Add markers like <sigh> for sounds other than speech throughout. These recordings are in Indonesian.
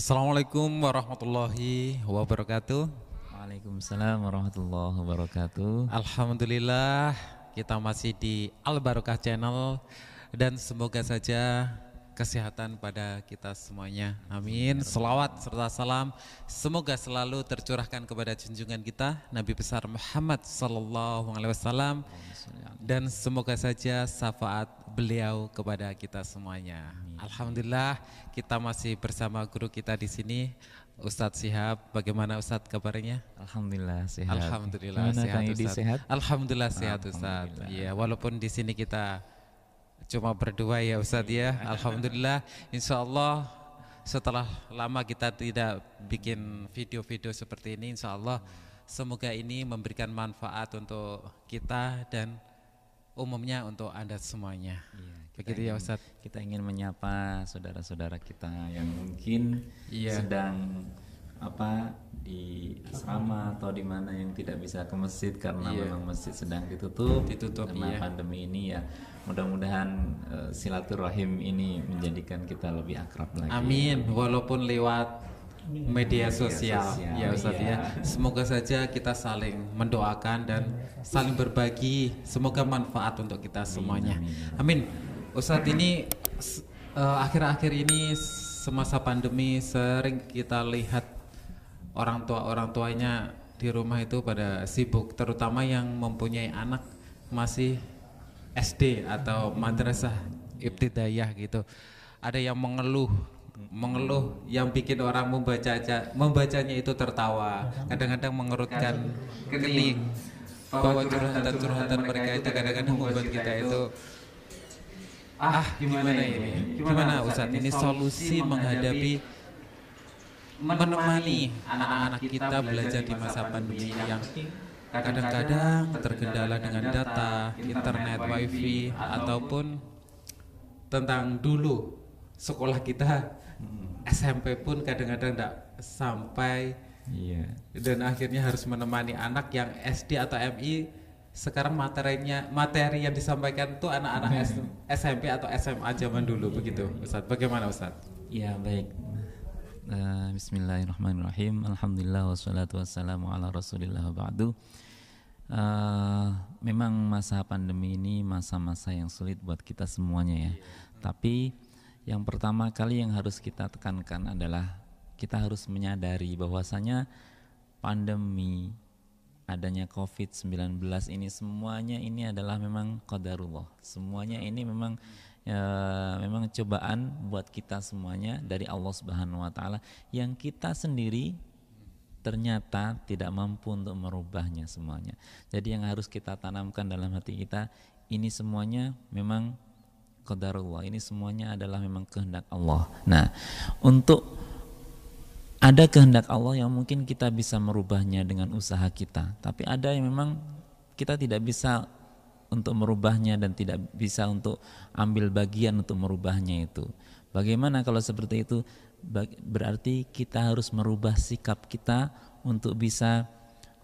Assalamualaikum warahmatullahi wabarakatuh. Waalaikumsalam warahmatullahi wabarakatuh. Alhamdulillah kita masih di Al Barokah Channel dan semoga saja kesehatan pada kita semuanya. Amin. Selawat serta salam semoga selalu tercurahkan kepada junjungan kita Nabi besar Muhammad sallallahu alaihi wasallam dan semoga saja syafaat beliau kepada kita semuanya. Alhamdulillah kita masih bersama guru kita di sini Ustadz Sihab, bagaimana Ustadz kabarnya? Alhamdulillah sehat. Alhamdulillah Gimana sehat Ustadz. sehat? Alhamdulillah sehat Ustadz. Iya, walaupun di sini kita cuma berdua ya Ustadz ya. Alhamdulillah, insya Allah setelah lama kita tidak bikin video-video seperti ini, insya Allah semoga ini memberikan manfaat untuk kita dan umumnya untuk anda semuanya. Iya, Begitu ya ingin- Ustadz. Kita ingin menyapa saudara-saudara kita yang mungkin Iya. sedang apa di asrama atau di mana yang tidak bisa ke masjid karena Iya. memang masjid sedang ditutup, Ditutup, karena iya. pandemi ini ya. Mudah-mudahan eh, silaturahim ini menjadikan kita lebih akrab lagi. Amin, walaupun lewat media sosial, sosial, ya Ustadz iya. ya. Semoga saja kita saling mendoakan dan saling berbagi. Semoga manfaat untuk kita semuanya. Amin. Ustadz ini s- eh, akhir-akhir ini semasa pandemi sering kita lihat orang tua orang tuanya di rumah itu pada sibuk, terutama yang mempunyai anak masih SD atau madrasah ibtidaiyah gitu. Ada yang mengeluh, mengeluh yang bikin orang membaca membacanya itu tertawa, kadang-kadang mengerutkan kening bahwa curhatan-curhatan mereka itu kadang-kadang membuat kita itu ah gimana ini? Gimana Ustadz ini solusi menghadapi menemani anak-anak kita belajar di masa pandemi yang kadang-kadang terkendala dengan data, internet, wifi, ataupun tentang dulu sekolah kita SMP pun kadang-kadang tidak sampai Iya. dan akhirnya harus menemani anak yang SD atau MI sekarang materinya materi yang disampaikan itu anak-anak SMP atau SMA zaman dulu begitu Ustadz bagaimana Ustadz? Ya baik. Eh, Bismillahirrahmanirrahim. Alhamdulillah wassalatu wassalamu ala Rasulillah wa ba'du. Eh, memang masa pandemi ini masa-masa yang sulit buat kita semuanya ya. Tapi yang pertama kali yang harus kita tekankan adalah kita harus menyadari bahwasanya pandemi adanya COVID-19 ini semuanya ini adalah memang qadarullah. Semuanya ini memang ya, memang cobaan buat kita semuanya dari Allah Subhanahu wa taala yang kita sendiri ternyata tidak mampu untuk merubahnya semuanya. Jadi yang harus kita tanamkan dalam hati kita ini semuanya memang qadarullah. Ini semuanya adalah memang kehendak Allah. Nah, untuk ada kehendak Allah yang mungkin kita bisa merubahnya dengan usaha kita, tapi ada yang memang kita tidak bisa untuk merubahnya dan tidak bisa untuk ambil bagian untuk merubahnya itu. Bagaimana kalau seperti itu? Berarti kita harus merubah sikap kita untuk bisa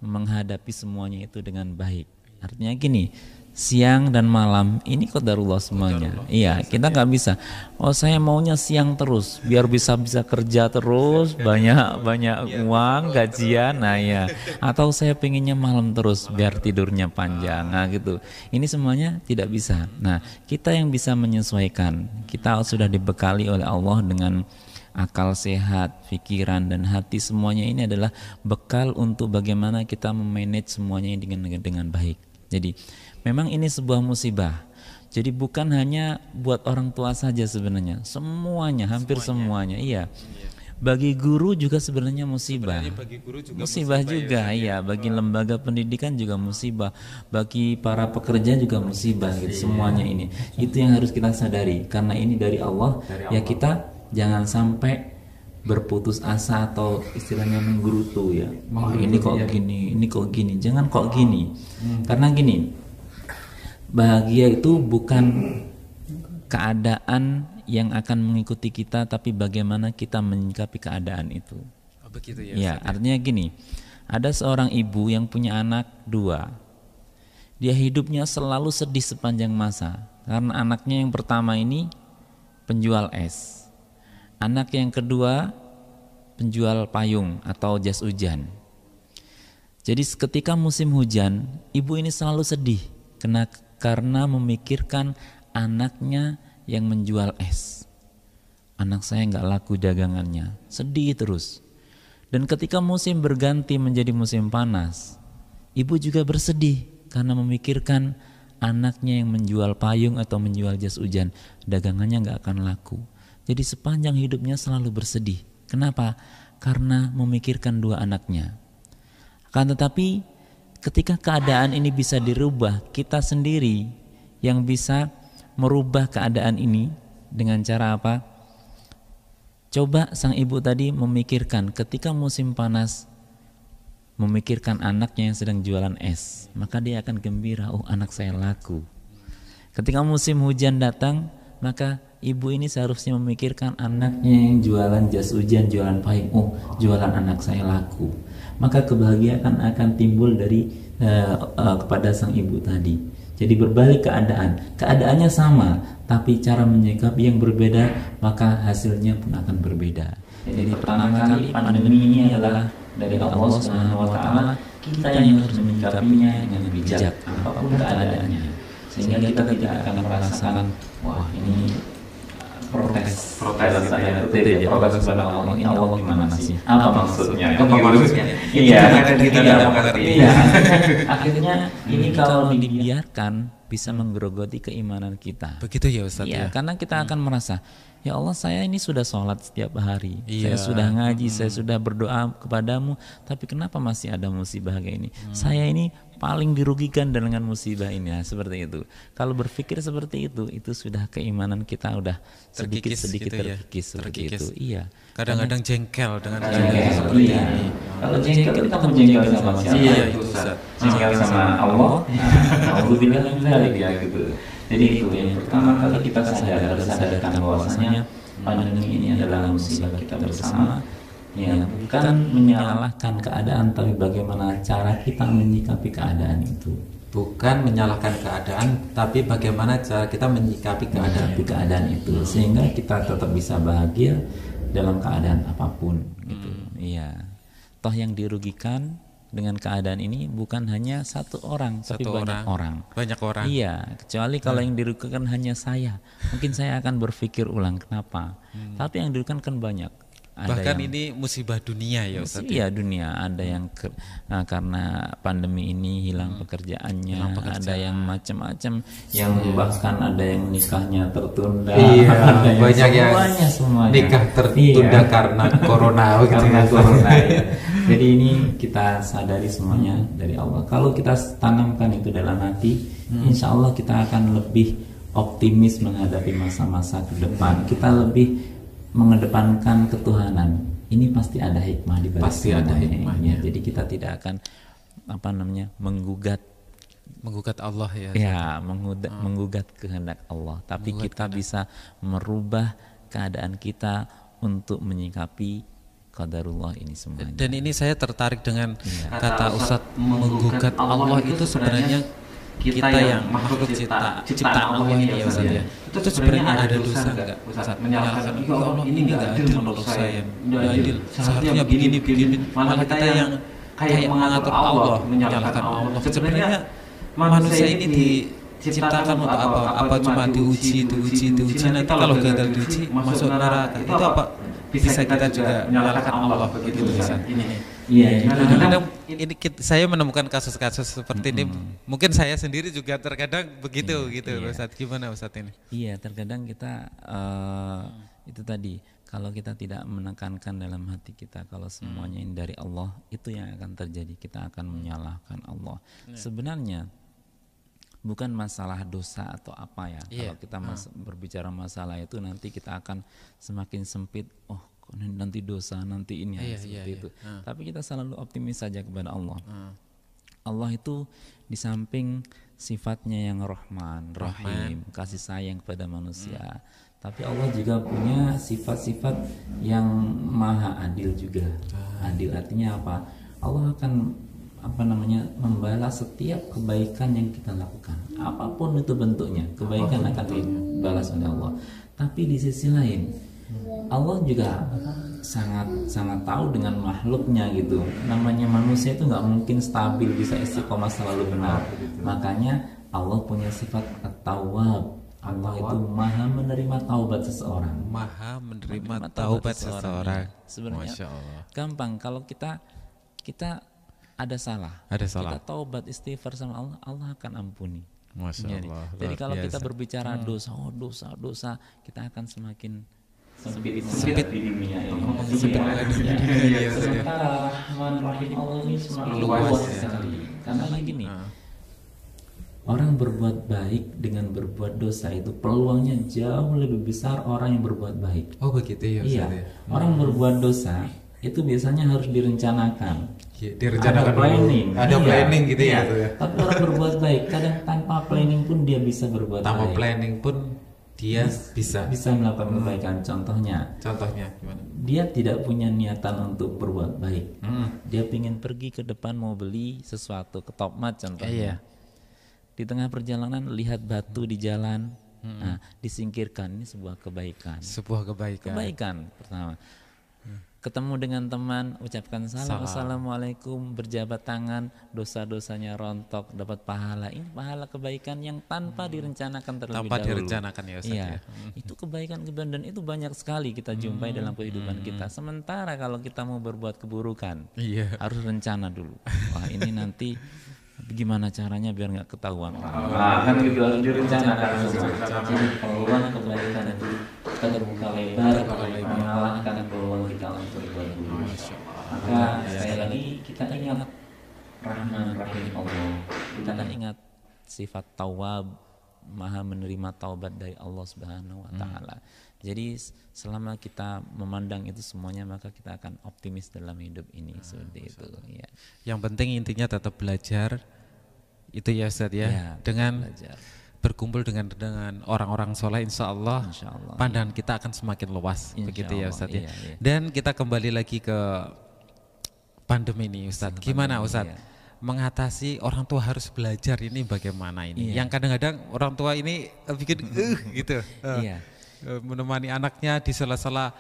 menghadapi semuanya itu dengan baik. Artinya gini, siang dan malam ini qadarullah semuanya. Iya, kita nggak bisa. Oh, saya maunya siang terus biar bisa bisa kerja terus, banyak banyak uang, gajian. Nah, ya. Atau saya pengennya malam terus biar tidurnya panjang. Nah, gitu. Ini semuanya tidak bisa. Nah, kita yang bisa menyesuaikan. Kita sudah dibekali oleh Allah dengan akal sehat, pikiran dan hati semuanya ini adalah bekal untuk bagaimana kita memanage semuanya dengan dengan baik. Jadi memang ini sebuah musibah. Jadi bukan hanya buat orang tua saja sebenarnya, semuanya, hampir semuanya. Iya. Bagi guru juga sebenarnya musibah. bagi guru juga musibah juga, iya. Bagi lembaga pendidikan juga musibah. Bagi para pekerja juga musibah. Gitu, semuanya ini. Itu yang harus kita sadari. Karena ini dari Allah. ya kita jangan sampai berputus asa atau istilahnya menggerutu ya. Wah, ini kok gini, ini kok gini. Jangan kok gini. Karena gini, bahagia itu bukan keadaan yang akan mengikuti kita, tapi bagaimana kita menyikapi keadaan itu. Oh, begitu ya. Ya, artinya gini, ada seorang ibu yang punya anak dua. Dia hidupnya selalu sedih sepanjang masa karena anaknya yang pertama ini penjual es. Anak yang kedua penjual payung atau jas hujan. Jadi ketika musim hujan, ibu ini selalu sedih kena, karena memikirkan anaknya yang menjual es. Anak saya nggak laku dagangannya, sedih terus. Dan ketika musim berganti menjadi musim panas, ibu juga bersedih karena memikirkan anaknya yang menjual payung atau menjual jas hujan, dagangannya nggak akan laku. Jadi sepanjang hidupnya selalu bersedih. Kenapa? Karena memikirkan dua anaknya. Akan tetapi ketika keadaan ini bisa dirubah, kita sendiri yang bisa merubah keadaan ini dengan cara apa? Coba sang ibu tadi memikirkan ketika musim panas memikirkan anaknya yang sedang jualan es, maka dia akan gembira, oh anak saya laku. Ketika musim hujan datang, maka ibu ini seharusnya memikirkan anaknya yang jualan jas hujan, jualan payung, oh jualan anak saya laku. Maka kebahagiaan akan timbul dari uh, uh, kepada sang ibu tadi. Jadi berbalik keadaan, keadaannya sama, tapi cara menyikapi yang berbeda, maka hasilnya pun akan berbeda. Jadi pertama kali pandemi ini adalah dari Allah Subhanahu wa taala, kita yang harus menyikapinya dengan bijak apa pun keadaannya. Sehingga kita tidak akan merasakan wah ini protes. Protes. Saya itu ya protes kepada Allah ini Allah gimana sih? apa maksudnya? Apa maksudnya? iya. Kita tidak mengerti iya. <laughs> Akhirnya ini kalau dibiarkan bisa menggerogoti keimanan kita. Begitu ya Ustaz ya, ya? karena kita akan merasa ya Allah saya ini sudah sholat setiap hari. Iya. saya sudah ngaji hmm. saya sudah berdoa kepadamu. Tapi kenapa masih ada musibah kayak ini? Hmm. saya ini paling dirugikan dengan musibah ini. Ya seperti itu. Kalau berpikir seperti itu itu sudah keimanan kita udah sedikit terkikis sedikit gitu ya. terkikis seperti terkikis. itu iya. Kadang-kadang jengkel dengan jengkel, iya. kalau jengkel kita mau jengkel sama siapa? Iya itu jengkel sama Allah. Allah bilang ya gitu jadi itu yang pertama kali kita sadar harus sadarkan bahwasanya pandemi ini adalah musibah kita bersama. Ya bukan menyalahkan keadaan tapi bagaimana cara kita menyikapi keadaan itu. Bukan menyalahkan keadaan tapi bagaimana cara kita menyikapi keadaan keadaan itu. Sehingga kita tetap bisa bahagia dalam keadaan apa pun gitu. Hmm. iya. Toh yang dirugikan dengan keadaan ini bukan hanya satu orang satu tapi banyak orang. Banyak orang. Iya, kecuali kalau hmm. yang dirugikan hanya saya. Mungkin saya akan berpikir ulang kenapa. Hmm. Tapi yang dirugikan kan banyak. Ada Bahkan yang, ini musibah dunia ya Ustaz. Ya? Iya dunia, ada yang ke, nah, karena pandemi ini hilang hmm. pekerjaannya, hilang pekerjaan. ada yang macam-macam, yang iya. bahkan ada yang nikahnya tertunda, iya, <laughs> ada yang banyak yang semuanya, semuanya. nikah tertunda iya. karena corona <laughs> gitu karena ya. corona <laughs> ya. Jadi ini kita sadari semuanya hmm. dari Allah. Kalau kita tanamkan itu dalam hati, hmm. insya Allah kita akan lebih optimis menghadapi masa-masa ke depan. Kita lebih mengedepankan ketuhanan. Ini pasti ada hikmah di balik pasti ada hikmahnya. Jadi kita tidak akan apa namanya menggugat. Menggugat Allah ya ya menggugat, hmm. menggugat kehendak Allah. Tapi menggugat kita kehendak. bisa merubah keadaan kita untuk menyikapi qadarullah ini semuanya. Dan ini saya tertarik dengan ya. kata Ustadz menggugat Allah itu sebenarnya kita, kita yang makhluk cipta ciptaan Allah ini ya Ustaz ya. Itu, itu sebenarnya ada dosa enggak Ustaz? Menyalahkan ya Allah ini enggak adil menurut saya. Enggak adil. Seharusnya begini begini malah kita yang kayak mengatur Allah menyalahkan Allah. Sebenarnya manusia ini diciptakan untuk apa? Apa? Cuma diuji, diuji, diuji nanti kalau gagal diuji masuk neraka. Itu apa? Bisa kita juga menyalahkan Allah begitu Ustaz. Ini Iya, iya. Kadang-kadang ini kita, saya menemukan kasus-kasus seperti -hmm. ini. Mungkin saya sendiri juga terkadang begitu iya, gitu, iya. Ustaz. Gimana Ustaz ini? Iya, terkadang kita uh, itu tadi kalau kita tidak menekankan dalam hati kita kalau semuanya ini dari Allah, itu yang akan terjadi. Kita akan menyalahkan Allah. Yeah. Sebenarnya bukan masalah dosa atau apa ya. Yeah. Kalau kita mas uh. berbicara masalah itu nanti kita akan semakin sempit. Oh, nanti dosa nanti ini ya, seperti iya, itu iya. tapi kita selalu optimis saja kepada Allah uh. Allah itu di samping sifatnya yang rahman, rahim, kasih sayang kepada manusia. Hmm. Tapi Allah juga punya sifat-sifat yang maha adil juga. Ah. Adil artinya apa? Allah akan apa namanya membalas setiap kebaikan yang kita lakukan. Apa pun itu bentuknya, kebaikan akan dibalas oleh Allah. Tapi di sisi lain, Allah juga sangat sangat tahu dengan makhluknya gitu. Namanya manusia itu nggak mungkin stabil bisa istiqomah selalu benar. Makanya Allah punya sifat at-tawwab. Allah itu maha menerima taubat seseorang. Maha menerima, taubat seseorang. Ya. Sebenarnya Masya Allah. gampang kalau kita kita ada salah. Ada salah. Kita taubat istighfar sama Allah, Allah akan ampuni. Masya Jadi, Allah. jadi luar kalau kita biasa. Hmm. berbicara dosa, oh dosa, dosa, kita akan semakin sempit sempit di dunia ini. Sempit Iya. di dunia ini, Iya. ya, Ustaz, ya. Sementara Rahman Rahim Allah ini semakin Luas, ya. sekali. Karena gini, Ah. orang berbuat baik dengan berbuat dosa itu peluangnya jauh lebih besar orang yang berbuat baik. Oh begitu ya Iya, ya. orang berbuat dosa itu biasanya harus direncanakan. Iya, direncanakan ada dulu. planning, Ada Iya, planning gitu ya, iya. Ya. Tapi orang berbuat baik, kadang tanpa planning pun dia bisa berbuat Tanpa baik. planning pun dia bisa. Bisa melakukan kebaikan. Contohnya, Contohnya gimana? dia tidak punya niatan untuk berbuat baik. Hmm. Dia ingin pergi ke depan mau beli sesuatu ke Topmat contohnya. Iya. Di tengah perjalanan lihat batu di jalan, Hmm. nah disingkirkan ini sebuah kebaikan. Sebuah kebaikan. Kebaikan pertama. Ketemu dengan teman, ucapkan salam, Salam. assalamualaikum, berjabat tangan, dosa-dosanya rontok, dapat pahala. Ini pahala kebaikan yang tanpa direncanakan terlebih Hmm. Tanpa dahulu. direncanakan ya Ustaz Iya, ya. <laughs> itu kebaikan-kebaikan dan itu banyak sekali kita jumpai dalam Hmm. kehidupan kita. Sementara kalau kita mau berbuat keburukan, Iya. harus rencana dulu. <laughs> Wah ini nanti gimana caranya biar nggak ketahuan. Nah, kan gitu harus direncanakan peluang kebaikan itu kita terbuka lebar, mengalahkan peluang kita untuk berbuat buruk. Maka sekali lagi kita ingat Rahman Rahim Allah. Kita ingat sifat tawab, maha menerima taubat dari Allah Subhanahu wa taala. Jadi s- selama kita memandang itu semuanya maka kita akan optimis dalam hidup ini seperti itu ya. Yang penting intinya tetap belajar itu ya Ustaz ya. Ya, dengan belajar. berkumpul dengan dengan orang-orang soleh insya Allah, Insya Allah, pandangan kita akan semakin luas Insya begitu ya Allah, Ustaz ya. iya, iya. Dan kita kembali lagi ke pandemi ini Ustaz. Gimana Ustaz? iya. Mengatasi orang tua harus belajar ini bagaimana ini? Iya. Yang kadang-kadang orang tua ini eh, bikin <laughs> eh gitu. eh, Iya. menemani anaknya di sela-sela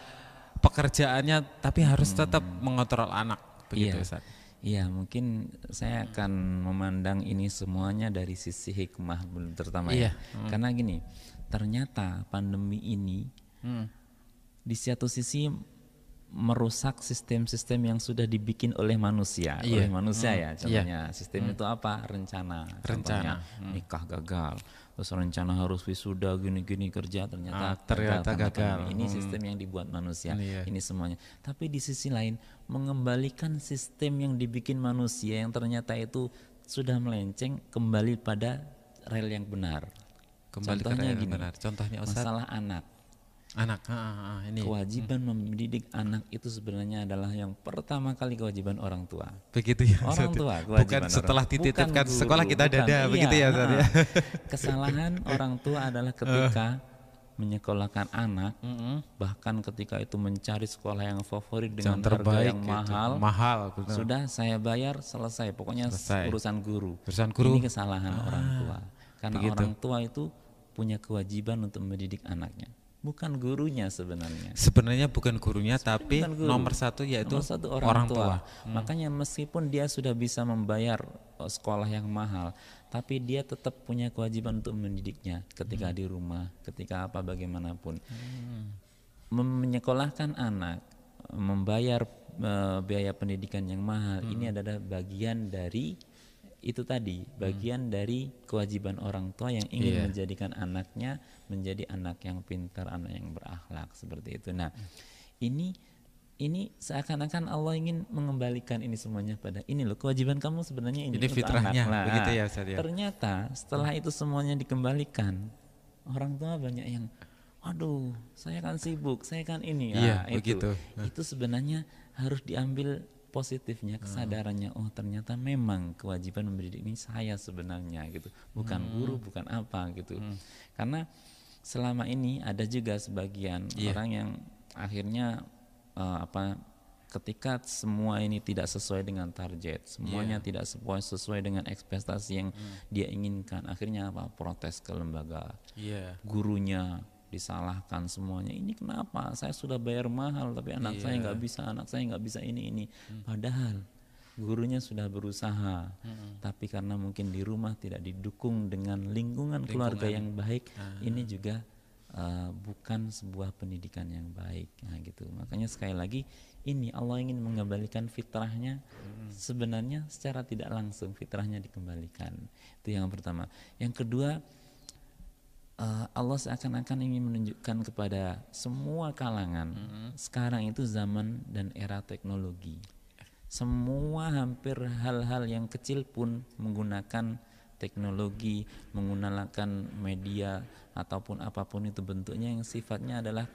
pekerjaannya tapi harus tetap mengontrol anak begitu Iya. Ustaz. Iya, mungkin saya akan memandang ini semuanya dari sisi hikmah belum terutama Iya. ya. Karena gini, ternyata pandemi ini Hmm. di satu sisi merusak sistem-sistem yang sudah dibikin oleh manusia, Iya. oleh manusia Hmm. ya. Contohnya sistem itu apa? Rencana. Contohnya, Rencana. nikah gagal, terus rencana harus wisuda gini-gini kerja ternyata Ah, ternyata gagal. pandemi. Ini Hmm. sistem yang dibuat manusia. Iya. Ini semuanya. Tapi di sisi lain mengembalikan sistem yang dibikin manusia yang ternyata itu sudah melenceng kembali pada rel yang benar. Kembali ke Contohnya rel yang gini, benar. Contohnya Ustaz. masalah anak. Anak, ah, ah, ah, ini Kewajiban mendidik anak itu sebenarnya adalah yang pertama kali kewajiban orang tua. begitu ya. Orang tua Bukan kewajiban setelah orang- dititipkan bukan guru, sekolah kita bukan. dada Iya, begitu ya ya. nah. <laughs> Kesalahan orang tua adalah ketika menyekolahkan anak bahkan ketika itu mencari sekolah yang favorit dengan Yang harga terbaik yang gitu. mahal Mahal, benar. sudah saya bayar selesai pokoknya Selesai. urusan guru Urusan guru. Ah, ini kesalahan orang tua karena begitu. orang tua itu punya kewajiban untuk mendidik anaknya bukan gurunya sebenarnya Sebenarnya bukan gurunya tapi bukan guru. nomor satu yaitu Nomor satu orang, tua. Hmm. Makanya meskipun dia sudah bisa membayar uh, sekolah yang mahal, tapi dia tetap punya kewajiban untuk mendidiknya ketika Hmm. di rumah, ketika apa bagaimanapun. Mem- Menyekolahkan anak, membayar uh, biaya pendidikan yang mahal, ini Hmm. adalah bagian dari itu tadi, bagian dari kewajiban orang tua yang ingin Hmm. Iya. menjadikan anaknya menjadi anak yang pintar, anak yang berakhlak seperti itu. Nah, ini ini seakan-akan Allah ingin mengembalikan ini semuanya pada ini loh kewajiban kamu sebenarnya ini, Ini untuk fitrahnya, anak. Nah, begitu ya, Ustaz, ya? Ternyata setelah itu semuanya dikembalikan, orang tua banyak yang waduh, saya kan sibuk, saya kan ini Iya, Nah, itu. begitu. Itu sebenarnya harus diambil positifnya kesadarannya oh ternyata memang kewajiban mendidik ini saya sebenarnya gitu bukan Hmm. guru bukan apa gitu karena selama ini ada juga sebagian Iya. orang yang akhirnya eh, apa ketika semua ini tidak sesuai dengan target semuanya Iya. tidak sesuai sesuai dengan ekspektasi yang Hmm. dia inginkan akhirnya apa protes ke lembaga Iya. gurunya disalahkan semuanya. Ini kenapa? Saya sudah bayar mahal tapi anak saya nggak bisa, anak saya nggak bisa ini ini. Padahal gurunya sudah berusaha, tapi karena mungkin di rumah tidak didukung dengan lingkungan, keluarga yang baik, ini juga uh, bukan sebuah pendidikan yang baik. Nah, gitu. Makanya sekali lagi ini Allah ingin mengembalikan fitrahnya sebenarnya secara tidak langsung fitrahnya dikembalikan. Itu yang pertama. Yang kedua uh, Allah seakan-akan ingin menunjukkan kepada semua kalangan sekarang itu zaman dan era teknologi. Semua hampir hal-hal yang kecil pun menggunakan teknologi, menggunakan media ataupun apa pun itu bentuknya yang sifatnya adalah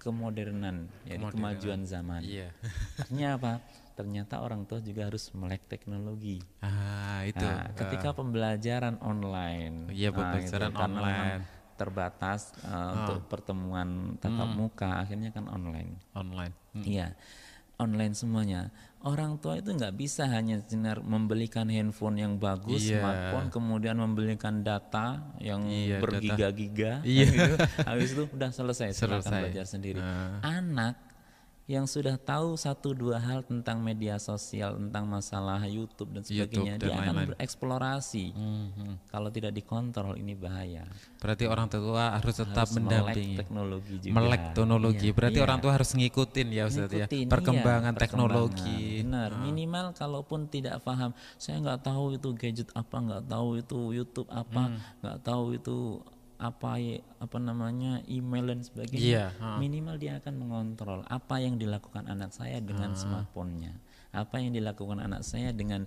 kemodernan, ya kemajuan zaman. Iya. Artinya apa? Ternyata orang tua juga harus melek teknologi. Ah, itu. Nah, ketika pembelajaran online, Iya, nah, pembelajaran karena memang online. Terbatas uh, untuk pertemuan tatap muka, akhirnya kan online. online. Hmm. Iya, online semuanya. Orang tua itu nggak bisa hanya sinar membelikan handphone yang bagus, Iya. smartphone, kemudian membelikan data yang Iya, bergiga-giga, gitu. Habis itu udah selesai, silakan Selesai. belajar sendiri. Ah. Anak yang sudah tahu satu dua hal tentang media sosial, tentang masalah YouTube dan sebagainya, YouTube dan dia akan lain-lain. bereksplorasi. Mhm. Kalau tidak dikontrol ini bahaya. Berarti orang tua harus tetap Harus melek mendampingi. teknologi juga. Melek teknologi. Iya, Berarti iya. orang tua harus ngikutin ya Ustaz ya. Ngikutin, Perkembangan iya, teknologi. Benar, minimal kalaupun tidak paham, saya nggak tahu itu gadget apa, nggak tahu itu YouTube apa, Hmm. nggak tahu itu apa apa namanya email dan sebagainya. Iya, ha. Minimal dia akan mengontrol apa yang dilakukan anak saya dengan smartphone-nya, apa yang dilakukan anak saya dengan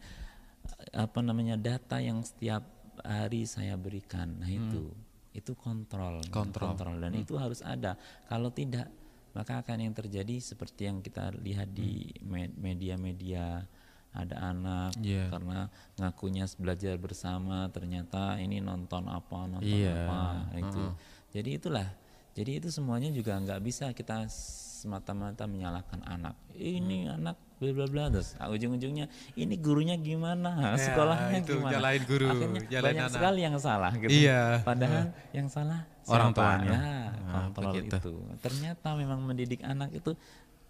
apa namanya data yang setiap hari saya berikan. Nah itu itu kontrol, Hmm. Kontrol. dan itu harus ada. Kalau tidak maka akan yang terjadi seperti yang kita lihat di me- media-media ada anak Iya. karena ngakunya belajar bersama ternyata ini nonton apa nonton Iya. apa itu jadi itulah jadi itu semuanya juga nggak bisa kita semata-mata menyalahkan anak ini Hmm. anak bla bla bla terus ujung-ujungnya ini gurunya gimana <laughs> sekolahnya itu, gimana nyalain guru, akhirnya nyalain banyak anak. sekali yang salah gitu Iya. padahal yang salah Orang siapa? tuanya. Nah, Ah, kontrol begitu. itu ternyata memang mendidik anak itu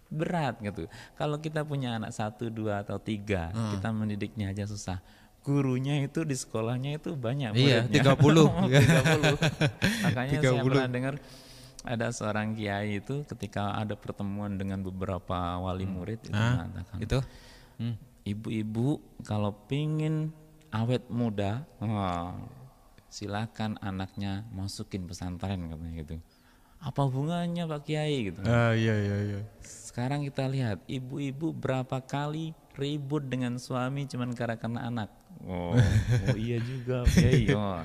berat gitu kalau kita punya anak satu dua atau tiga Hmm. kita mendidiknya aja susah gurunya itu di sekolahnya itu banyak Iya. 30. 30. <laughs> makanya saya 30. pernah dengar ada seorang kiai itu ketika ada pertemuan dengan beberapa wali murid itu Ah, mengatakan itu. Hmm. ibu-ibu kalau pingin awet muda wah, silakan anaknya masukin pesantren katanya gitu apa hubungannya Pak Kiai gitu Ah, iya iya iya. Sekarang kita lihat ibu-ibu berapa kali ribut dengan suami cuman karena karena anak? Oh, oh iya juga. Kiai <laughs> oh.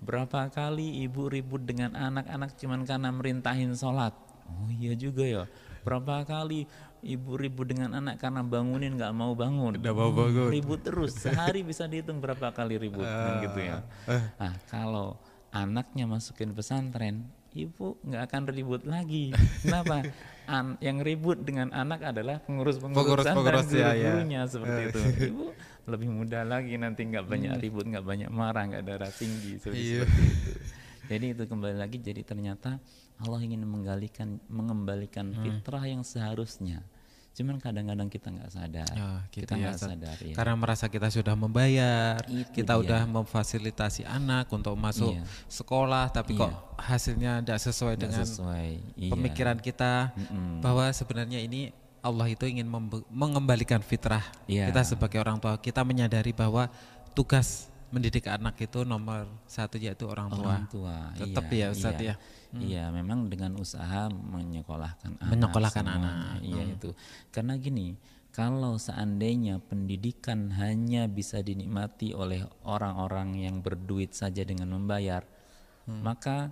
berapa kali ibu ribut dengan anak-anak cuman karena merintahin sholat? Oh iya juga ya. Berapa kali ibu ribut dengan anak karena bangunin nggak mau bangun? Nggak mau bangun. ribut terus. Sehari bisa dihitung berapa kali ribut kan gitu ya. Nah kalau anaknya masukin pesantren ibu nggak akan ribut lagi. Kenapa An- yang ribut dengan anak adalah pengurus-pengurus Pengurus-pengurus, pesantren ya, ya. guru-gurunya seperti itu. Ibu lebih mudah lagi nanti nggak banyak ribut nggak banyak marah nggak darah tinggi seperti, Iya. seperti itu. Jadi itu kembali lagi jadi ternyata Allah ingin menggalikan mengembalikan fitrah yang seharusnya cuman kadang-kadang kita nggak sadar Ya, gitu kita ya, nggak Ustaz. sadar ya Karena merasa kita sudah membayar, Itu kita dia. udah memfasilitasi anak untuk masuk Iya. sekolah, tapi kok hasilnya tidak sesuai Nggak dengan sesuai iya. pemikiran kita Mm-mm. bahwa sebenarnya ini Allah itu ingin mengembalikan fitrah Iya. kita sebagai orang tua kita menyadari bahwa tugas mendidik anak itu nomor satu yaitu orang tua, orang tua tetap iya, ya Ustaz iya. ya Iya, memang dengan usaha menyekolahkan anak. Menyekolahkan semuanya. anak. Iya itu. Karena gini, kalau seandainya pendidikan hanya bisa dinikmati oleh orang-orang yang berduit saja dengan membayar, Hmm. maka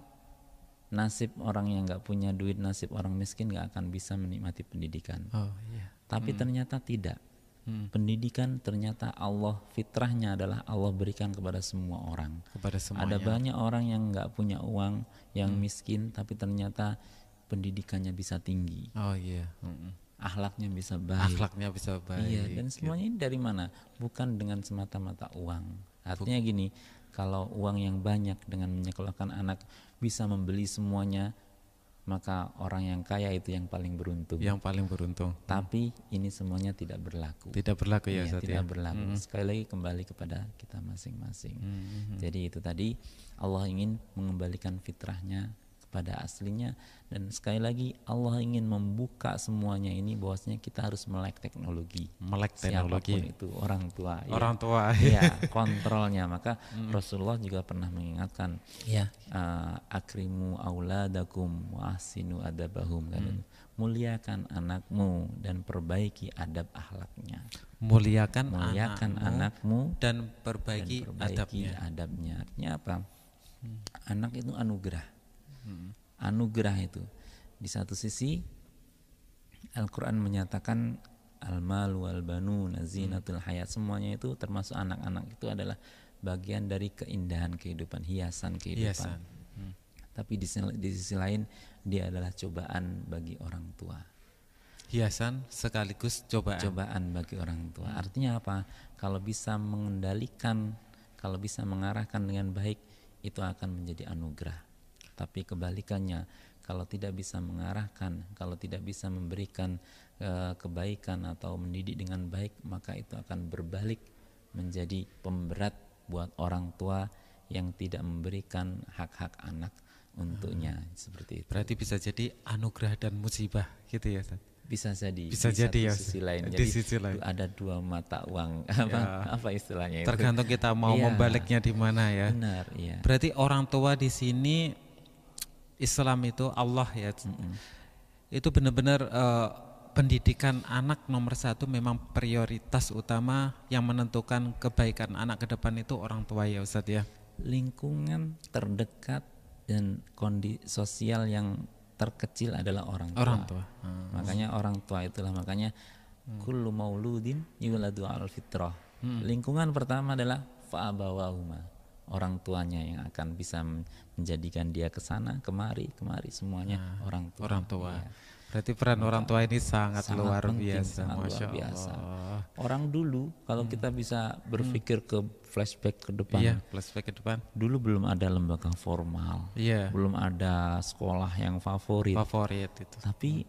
nasib orang yang nggak punya duit, nasib orang miskin nggak akan bisa menikmati pendidikan. oh iya Tapi ternyata tidak. Hmm. Pendidikan ternyata Allah fitrahnya adalah Allah berikan kepada semua orang. kepada semuanya Hmm. Ada banyak orang yang nggak punya uang, yang miskin, tapi ternyata pendidikannya bisa tinggi, oh iya Mm-mm. akhlaknya bisa baik. akhlaknya bisa baik Iya, dan semuanya ini dari mana? Bukan dengan semata-mata uang. Artinya gini, kalau uang yang banyak dengan menyekolahkan anak bisa membeli semuanya, maka orang yang kaya itu yang paling beruntung. Yang paling beruntung. Tapi ini semuanya tidak berlaku. Tidak berlaku ya, Ustaz tidak ya. berlaku. Sekali lagi kembali kepada kita masing-masing. Hmm, Jadi itu tadi Allah ingin mengembalikan fitrahnya kepada aslinya dan sekali lagi Allah ingin membuka semuanya ini bahwasanya kita harus melek teknologi. Melek Siapa pun teknologi. itu orang tua. ya. Orang tua. <laughs> Iya, kontrolnya. Maka <laughs> Rasulullah juga pernah mengingatkan Iya. uh, akrimu auladakum wa ahsinu adabahum kan itu. Muliakan anakmu dan perbaiki adab akhlaknya. Muliakan, Muliakan anakmu anakmu dan dan perbaiki perbaiki adabnya. adabnya. Artinya apa? Anak itu anugerah. Anugerah itu. Di satu sisi Al-Qur'an menyatakan al-mal wal banun zinatul hayat semuanya itu termasuk anak-anak itu adalah bagian dari keindahan kehidupan, hiasan kehidupan. Hiasan. Tapi di sisi, di sisi lain dia adalah cobaan bagi orang tua. Hiasan sekaligus cobaan. Cobaan bagi orang tua. Artinya apa? Kalau bisa mengendalikan, kalau bisa mengarahkan dengan baik, itu akan menjadi anugerah. Tapi kebalikannya, kalau tidak bisa mengarahkan, kalau tidak bisa memberikan eh, kebaikan atau mendidik dengan baik, maka itu akan berbalik menjadi pemberat buat orang tua yang tidak memberikan hak-hak anak untuknya seperti itu. Berarti bisa jadi anugerah dan musibah gitu ya, Ustaz. bisa jadi Bisa di jadi ya, sisi lain di jadi sisi lain. ada dua mata uang apa Ya. apa istilahnya itu Tergantung kita mau Iya. membaliknya di mana ya. benar iya Berarti orang tua di sini Islam itu Allah ya. Itu benar-benar eh, pendidikan anak nomor satu memang prioritas utama yang menentukan kebaikan anak ke depan itu orang tua ya Ustadz ya. lingkungan terdekat dan kondisi sosial yang terkecil adalah orang tua, Orang tua. Hmm. makanya orang tua itulah makanya kullu mauludin yuladu al fitrah Hmm. lingkungan pertama adalah fa'abawahuma orang tuanya yang akan bisa men- menjadikan dia ke sana kemari kemari semuanya orang tua Orang tua. Iya. Berarti peran orang tua ini sangat, sangat luar penting, biasa, sangat luar masya biasa. Allah. Orang dulu kalau kita bisa berpikir ke flashback ke depan, Iya, flashback ke depan. dulu belum ada lembaga formal, Iya, belum ada sekolah yang favorit, favorit itu. tapi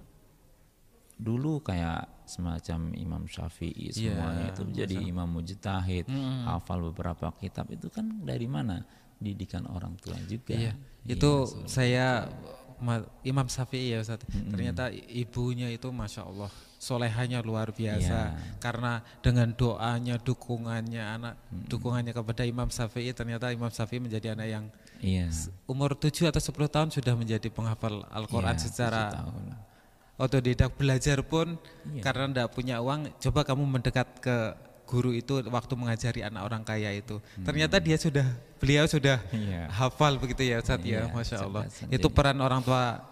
dulu kayak semacam Imam Syafi'i semuanya itu jadi imam mujtahid, hafal beberapa kitab itu kan dari mana? Didikan orang tua juga. Iya, itu saya ma- Imam Syafi'i ya Ustaz. Ternyata ibunya itu masya Allah solehanya luar biasa Iya. karena dengan doanya, dukungannya anak, dukungannya kepada Imam Syafi'i ternyata Imam Syafi'i menjadi anak yang Iya. umur 7 atau 10 tahun sudah menjadi penghafal Al-Quran Iya, secara. Otodidak belajar pun Iya. karena tidak punya uang coba kamu mendekat ke guru itu waktu mengajari anak orang kaya itu ternyata dia sudah beliau sudah Hmm. Iya. hafal begitu ya Ustaz Iya, ya Masya Allah itu peran orang tua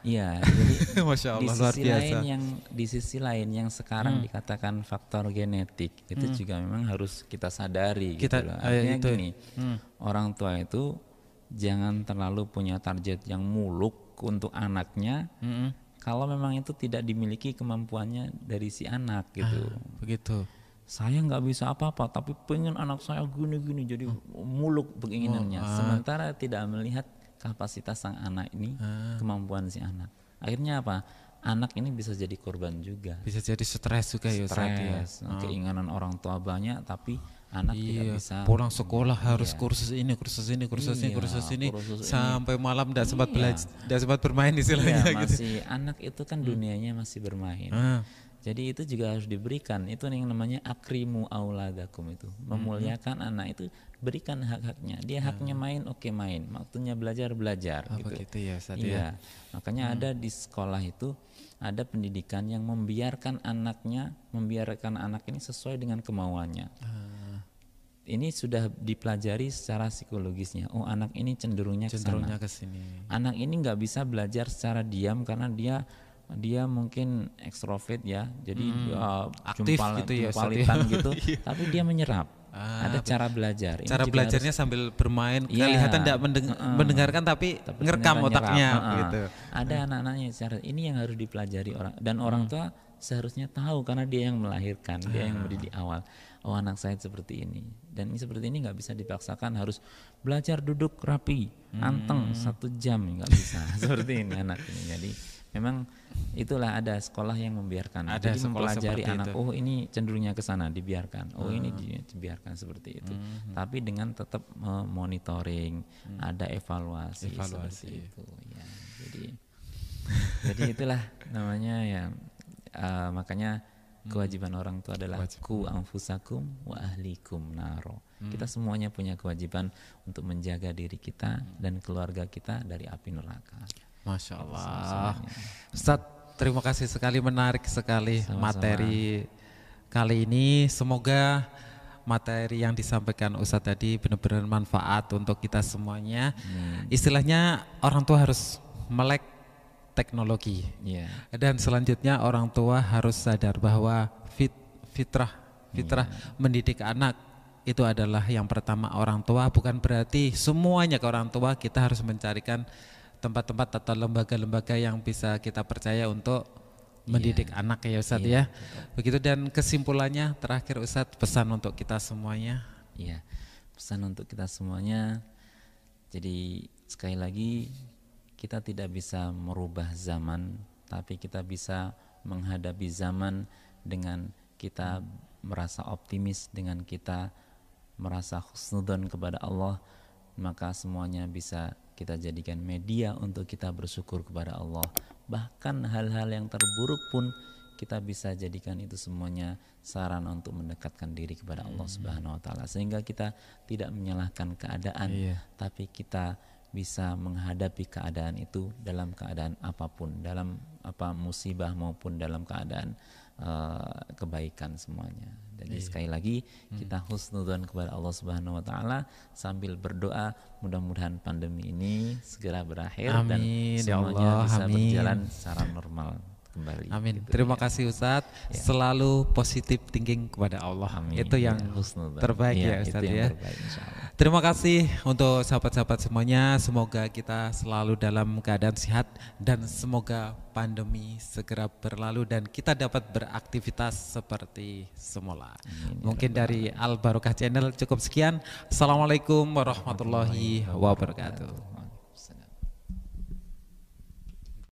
Iya, jadi <laughs> Masya di Allah luar sisi biasa lain yang di sisi lain yang sekarang dikatakan faktor genetik itu juga memang harus kita sadari Kita- gitu loh. eh, Artinya itu. gini, orang tua itu jangan terlalu punya target yang muluk untuk anaknya. Mm-mm. Kalau memang itu tidak dimiliki kemampuannya dari si anak gitu. begitu Saya nggak bisa apa-apa, tapi pengen anak saya gini-gini jadi muluk keinginannya. Sementara tidak melihat kapasitas sang anak ini, kemampuan si anak. Akhirnya apa? Anak ini bisa jadi korban juga. bisa jadi stres juga ya ya Stres, keinginan orang tua banyak, tapi anak tidak Iya, bisa. pulang sekolah harus kursus ini, kursus ini, kursus ini, Iya, kursus ini, kursus ini. sampai malam tidak sempat Iya. belajar, tidak sempat bermain Iya, istilahnya gitu. masih anak itu kan dunianya masih bermain. Ah, Jadi itu juga harus diberikan. Itu yang namanya akrimu auladakum itu. Memuliakan anak itu berikan hak-haknya. Dia haknya main, oke main. Waktunya belajar belajar oh, gitu. begitu ya Ustaz ya. Iya. Makanya ada di sekolah itu ada pendidikan yang membiarkan anaknya, membiarkan anak ini sesuai dengan kemauannya. Ah, Ini sudah dipelajari secara psikologisnya. Oh, anak ini cenderungnya cenderungnya ke sini. anak ini nggak bisa belajar secara diam karena dia dia mungkin ekstrovert ya jadi uh, Hmm. Aktif gitu ya, ya. jumpalitan <laughs> gitu. Tapi dia menyerap. Ah, ada cara belajar. Ini Cara belajarnya sambil bermain, Iya. kelihatan tidak mendeng- mendengarkan tapi, harus- tapi ngerekam otaknya. Heeh. gitu. ada anak-anaknya secara ini yang harus dipelajari orang dan orang tua seharusnya tahu karena dia yang melahirkan dia yang mendidik awal. Oh anak saya seperti ini. Dan ini seperti ini nggak bisa dipaksakan harus belajar duduk rapi anteng satu jam nggak bisa. <laughs> Seperti ini anak ini. Jadi memang itulah ada sekolah yang membiarkan. Ada jadi mempelajari seperti anak itu. oh ini cenderungnya ke sana dibiarkan. Oh ini di- dibiarkan seperti itu. Tapi dengan tetap eh, monitoring ada evaluasi, Evaluasi. seperti itu ya. Jadi <laughs> jadi itulah namanya ya. Eh, makanya kewajiban orang tua adalah ku anfusakum wa ahlikum naro. Kita semuanya punya kewajiban untuk menjaga diri kita dan keluarga kita dari api neraka Masya Allah. Ustadz, terima kasih sekali menarik sekali materi kali ini. Semoga materi yang disampaikan Ustadz tadi benar-benar manfaat untuk kita semuanya. Istilahnya orang tua harus melek teknologi. ya Dan selanjutnya orang tua harus sadar bahwa fit, fitrah fitrah mendidik anak itu adalah yang pertama orang tua bukan berarti semuanya ke orang tua kita harus mencarikan tempat-tempat atau lembaga-lembaga yang bisa kita percaya untuk mendidik anak ya Ustadz ya. Begitu dan kesimpulannya terakhir Ustadz pesan untuk kita semuanya. Iya, pesan untuk kita semuanya. Jadi sekali lagi kita tidak bisa merubah zaman, tapi kita bisa menghadapi zaman dengan kita merasa optimis, dengan kita merasa husnudon kepada Allah, maka semuanya bisa kita jadikan media untuk kita bersyukur kepada Allah. Bahkan hal-hal yang terburuk pun kita bisa jadikan itu semuanya sarana untuk mendekatkan diri kepada Allah Subhanahu wa taala sehingga kita tidak menyalahkan keadaan Iya. tapi kita bisa menghadapi keadaan itu dalam keadaan apa pun dalam apa musibah maupun dalam keadaan eh, kebaikan semuanya jadi sekali lagi kita husnudzon kepada Allah Subhanahu wa taala sambil berdoa mudah-mudahan pandemi ini segera berakhir dan Amin, ya semuanya Allah, bisa amin. berjalan secara normal kembali Amin. gitu Terima ya. kasih Ustadz. Selalu positif thinking kepada Allah. Amin. Itu yang Ya, terbaik ya itu Ustadz yang ya. terbaik. Terima kasih untuk sahabat-sahabat semuanya. Semoga kita selalu dalam keadaan sehat dan semoga pandemi segera berlalu dan kita dapat beraktivitas seperti semula. Mungkin dari Al Barokah Channel cukup sekian. Assalamualaikum warahmatullahi wabarakatuh.